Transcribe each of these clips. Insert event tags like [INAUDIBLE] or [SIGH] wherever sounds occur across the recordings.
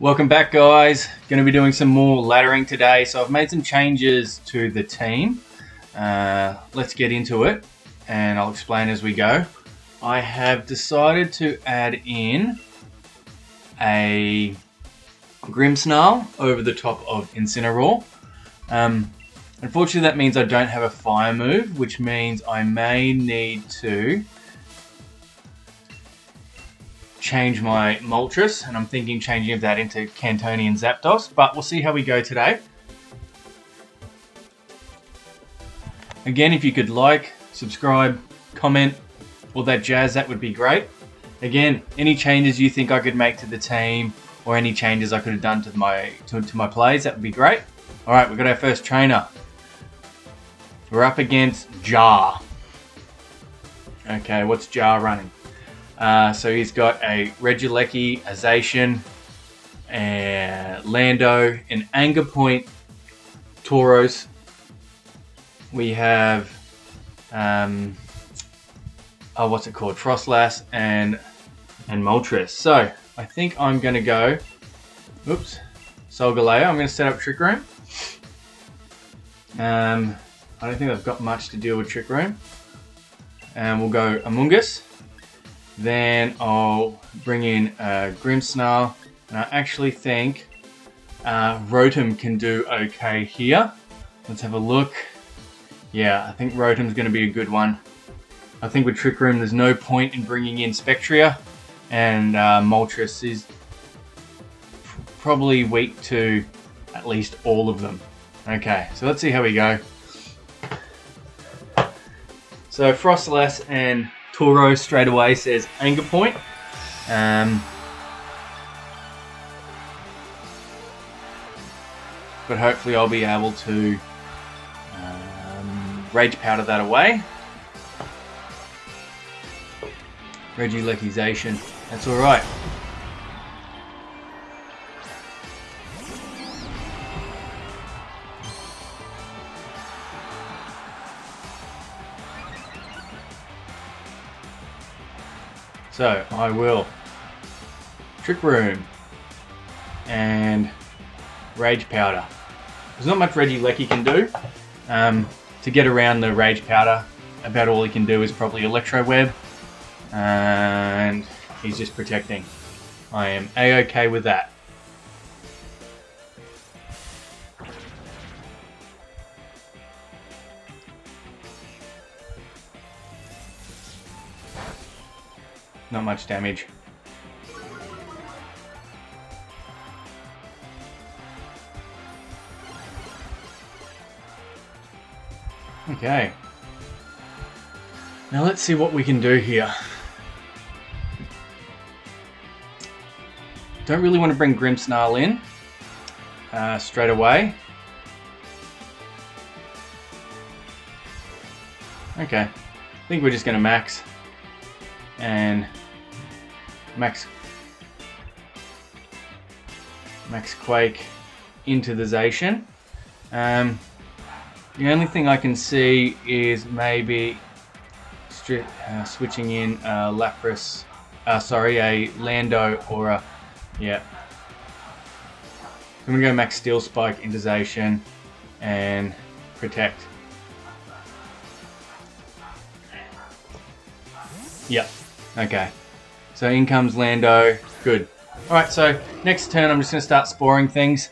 Welcome back guys. Going to be doing some more laddering today. So I've made some changes to the team. Uh, let's get into it and I'll explain as we go. I have decided to add in a Grimmsnarl over the top of Incineroar. Um, unfortunately that means I don't have a fire move, which means I may need to change my Moltres, and I'm thinking changing of that into Kantonian Zapdos, but we'll see how we go today. Again, if you could like, subscribe, comment, all that jazz, that would be great. Again, any changes you think I could make to the team, or any changes I could have done to my to, to my plays, that would be great. All right, we've got our first trainer. We're up against Jar. Okay, what's Jar running? Uh, so he's got a Regieleki, a Zacian, and Lando, an Anger Point, Tauros. We have, um, oh, what's it called? Froslass and and Moltres. So I think I'm going to go, oops, Solgaleo. I'm going to set up Trick Room. Um, I don't think I've got much to deal with Trick Room. And we'll go Amoonguss. Then I'll bring in uh, Grimmsnarl, and I actually think uh, Rotom can do okay here. Let's have a look. Yeah, I think Rotom's going to be a good one. I think with Trick Room, there's no point in bringing in Spectrier, and uh, Moltres is probably weak to at least all of them. Okay, so let's see how we go. So Froslass and Toro straight away says anger point. Um, but hopefully I'll be able to um, rage powder that away. Reggie Regielekization, that's alright. So I will Trick Room and Rage Powder. There's not much Regieleki can do. Um, to get around the Rage Powder, about all he can do is probably Electro Web, and he's just protecting. I am a-okay with that. Not much damage. Okay. Now let's see what we can do here. Don't really want to bring Grimmsnarl in uh, straight away. Okay. I think we're just going to max and Max Max Quake into the Zacian. Um, the only thing I can see is maybe uh, switching in a Lapras, uh, sorry, a Lando or a, yeah. I'm to go Max Steel Spike into Zacian and Protect. Yep. Okay. So in comes Lando. Good. Alright, so next turn I'm just going to start sporing things.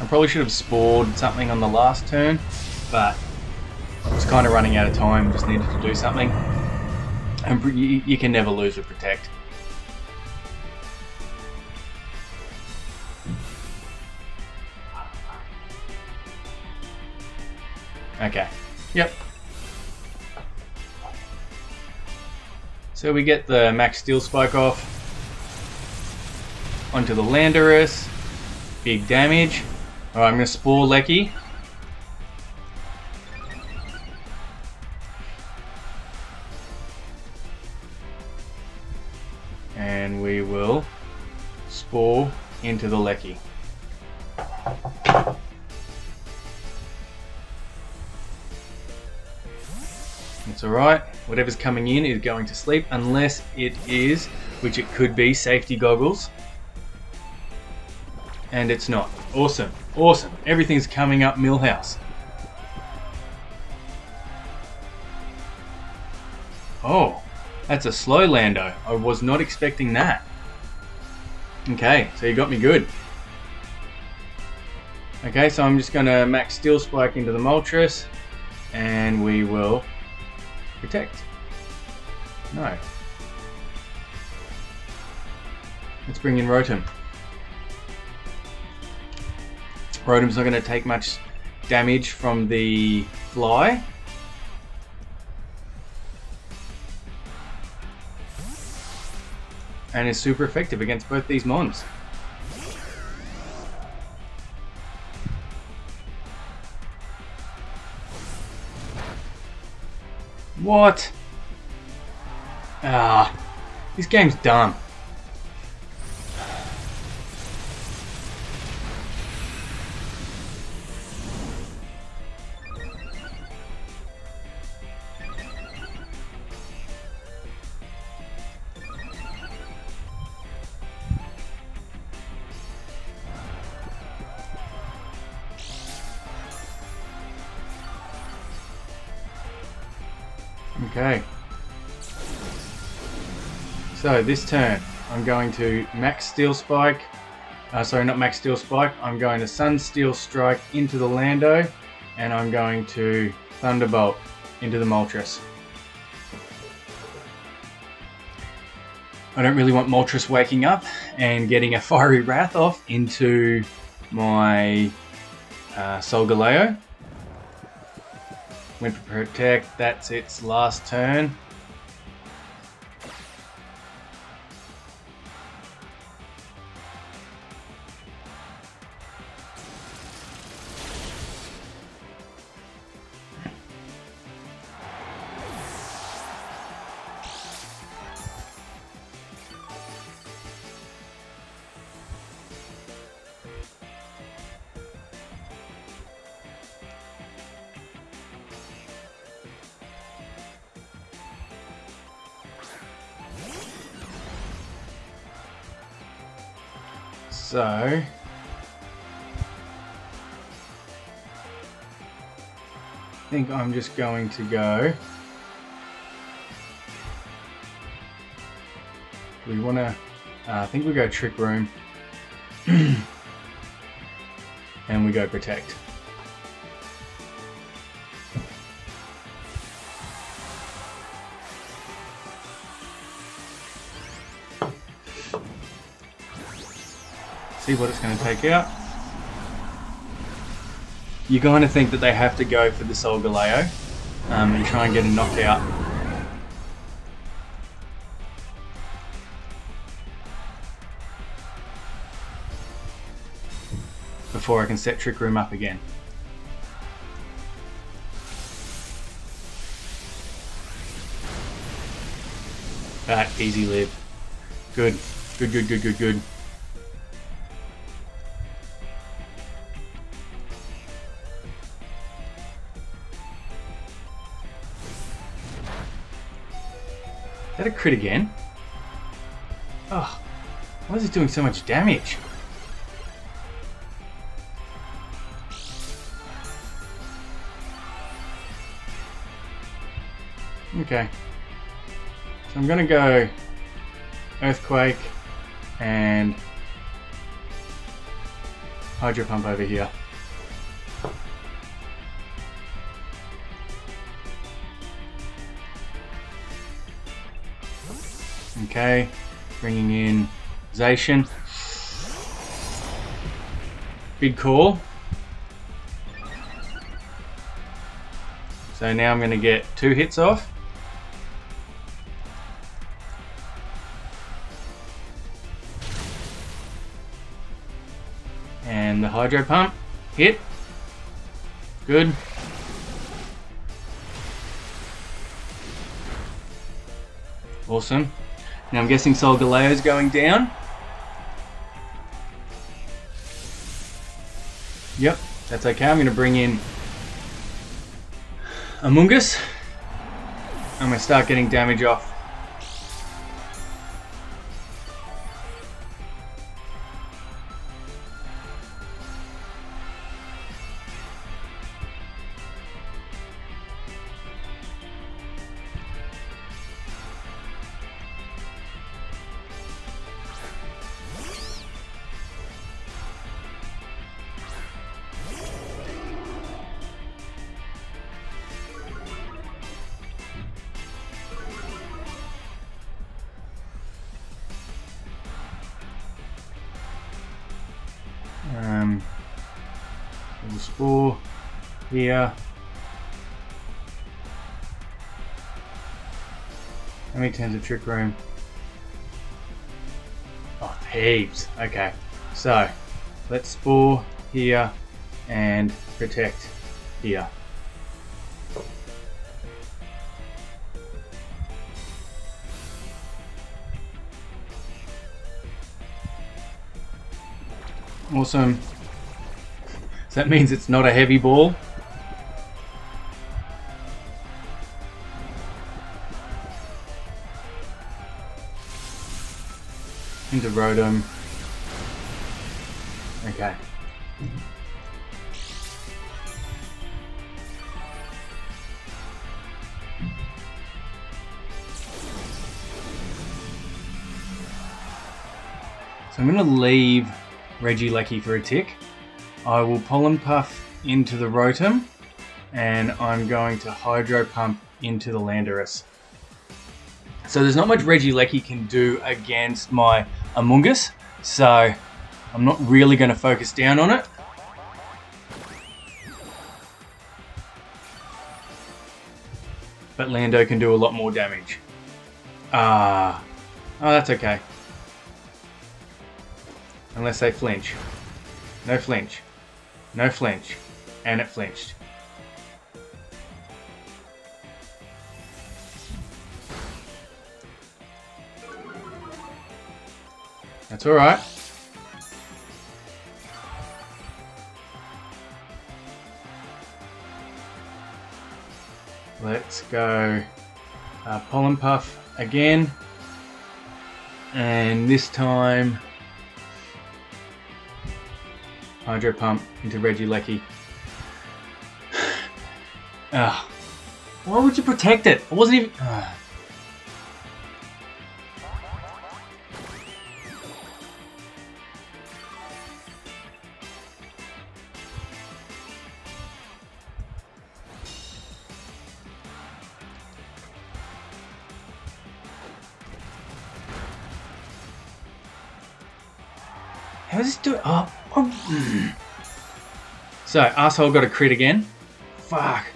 I probably should have spored something on the last turn, but was kind of running out of time, just needed to do something. And you, you can never lose with Protect. Okay. Yep. So we get the max steel spike off onto the Landorus. Big damage. Alright, I'm going to Spore Lecky. Into the Lecky. It's alright. Whatever's coming in is going to sleep unless it is, which it could be, safety goggles. And it's not. Awesome. Awesome. Everything's coming up Milhouse. Oh, that's a slow Lando. I was not expecting that. Okay, so you got me good. Okay, so I'm just going to max Steel Spike into the Moltres, and we will protect. No. Let's bring in Rotom. Rotom's not going to take much damage from the fly. And is super effective against both these mons. What? Ah, this game's dumb. Okay. So this turn, I'm going to Max Steel Spike. Uh, sorry, not Max Steel Spike. I'm going to Sun Steel Strike into the Lando, and I'm going to Thunderbolt into the Moltres. I don't really want Moltres waking up and getting a Fiery Wrath off into my uh, Solgaleo. Went to Protect, that's its last turn. So... I think I'm just going to go... We want to... Uh, I think we go Trick Room. [CLEARS THROAT] and we go Protect. See what it's going to take out. You're going to think that they have to go for the Solgaleo um, and try and get a knockout. Before I can set Trick Room up again. That easy live. Good. Good, good, good, good, good. That a crit again? Oh, why is it doing so much damage? Okay. So I'm gonna go Earthquake and Hydro Pump over here. Okay, bringing in Zacian. Big call. So now I'm going to get two hits off. And the Hydro Pump. Hit. Good. Awesome. Now I'm guessing Solgaleo's going down. Yep, that's okay. I'm going to bring in Amoonguss. I'm going to start getting damage off spore here. How many turns of trick room? Oh, heaps. Okay, so let's spore here and protect here. Awesome. That means it's not a heavy ball. Into Rotom. Okay. So I'm going to leave Regieleki for a tick. I will Pollen Puff into the Rotom, and I'm going to Hydro Pump into the Landorus. So there's not much Regieleki can do against my Amoonguss, so I'm not really going to focus down on it. But Lando can do a lot more damage. Ah, oh, that's okay. Unless they flinch. No flinch. No flinch. And it flinched. That's alright. Let's go uh, Pollen Puff again. And this time Hydro Pump into Regieleki. Ugh. [SIGHS] Ah. Why would you protect it? I wasn't even... Ugh. So, asshole got a crit again. Fuck.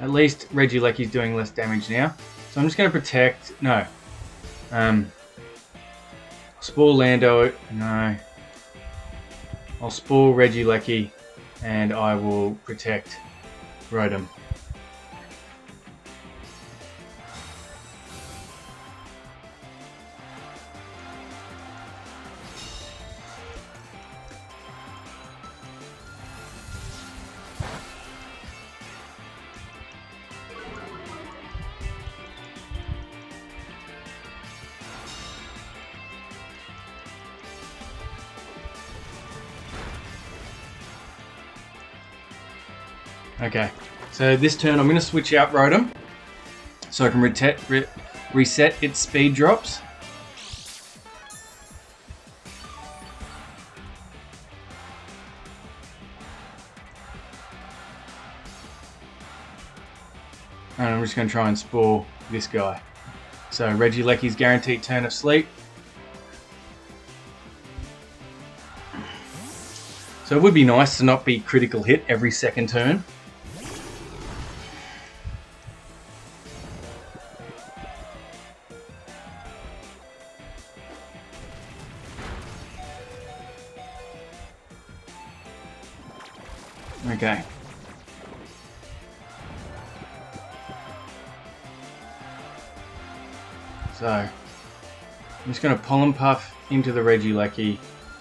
At least Regieleki's doing less damage now. So I'm just going to protect... No. Um, Spore Lando. No. I'll Spore Regieleki and I will protect Rotom. Okay, so this turn I'm going to switch out Rotom so I can re reset its speed drops. And I'm just going to try and spore this guy. So Reggie Regieleki's guaranteed turn of sleep. So it would be nice to not be critical hit every second turn. Pollen puff into the Regieleki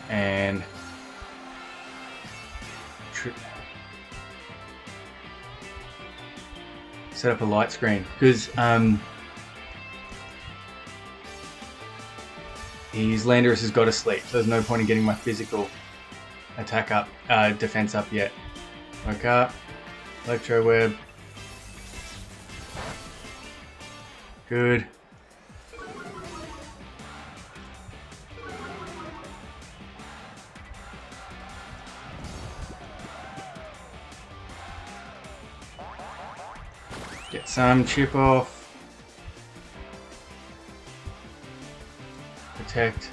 and set up a light screen because um, his Landorus has got to sleep, so there's no point in getting my physical attack up, uh, defense up yet. Woke up, Electro Web. Good. Some chip off. Protect.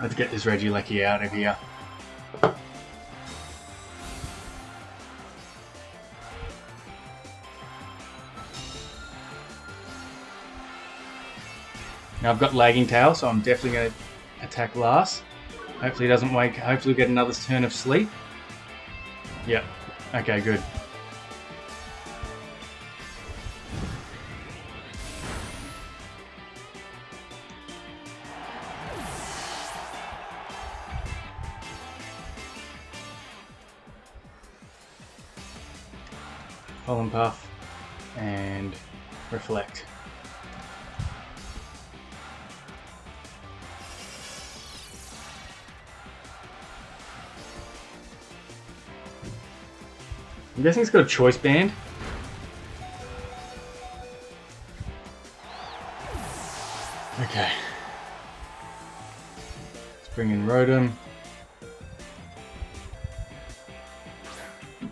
Let's get this Reggie Regieleki out of here. Now I've got lagging tail, so I'm definitely going to attack last. Hopefully he doesn't wake, hopefully we get another turn of sleep. Yep, okay, good. Pollen Puff and Reflect. I'm guessing it's got a choice band. Okay. Let's bring in Rotom. So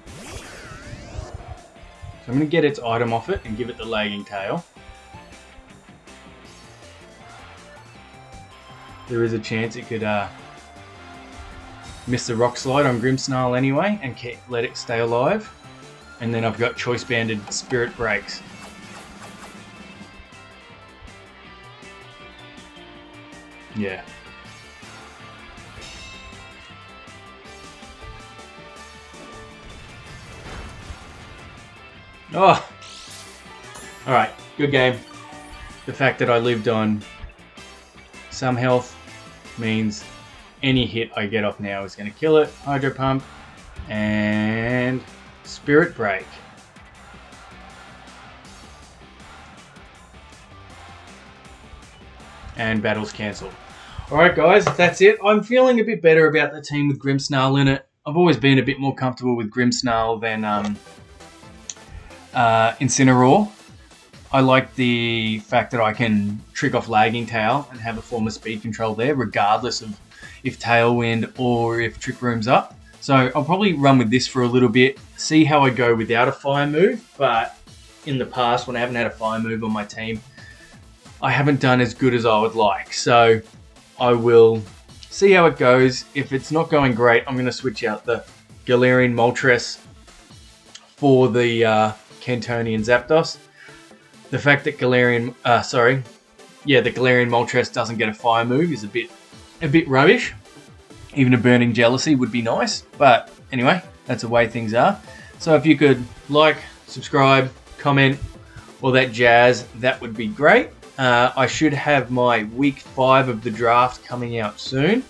I'm going to get its item off it and give it the lagging tail. There is a chance it could uh, miss the rock slide on Grimmsnarl anyway and let it stay alive. And then I've got choice banded spirit breaks. Yeah. Oh! Alright, good game. The fact that I lived on some health means any hit I get off now is going to kill it. Hydro Pump and Spirit Break. And battles cancelled. Alright guys, that's it. I'm feeling a bit better about the team with Grimmsnarl in it. I've always been a bit more comfortable with Grimmsnarl than um, uh, Incineroar. I like the fact that I can trick off Lagging Tail and have a form of speed control there, regardless of if Tailwind or if Trick Room's up. So I'll probably run with this for a little bit, see how I go without a fire move, but in the past when I haven't had a fire move on my team, I haven't done as good as I would like. So I will see how it goes. If it's not going great, I'm going to switch out the Galarian Moltres for the uh, Kantonian Zapdos. The fact that Galarian, uh, sorry, yeah, the Galarian Moltres doesn't get a fire move is a bit, a bit rubbish. Even a Burning Jealousy would be nice, but anyway, that's the way things are. So if you could like, subscribe, comment, all that jazz, that would be great. Uh, I should have my week five of the draft coming out soon.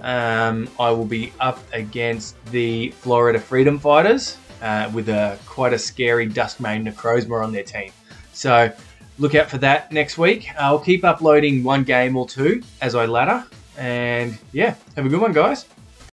Um, I will be up against the Florida Freedom Fighters uh, with a quite a scary Duskmane Necrozma on their team. So look out for that next week. I'll keep uploading one game or two as I ladder. And yeah, have a good one, guys.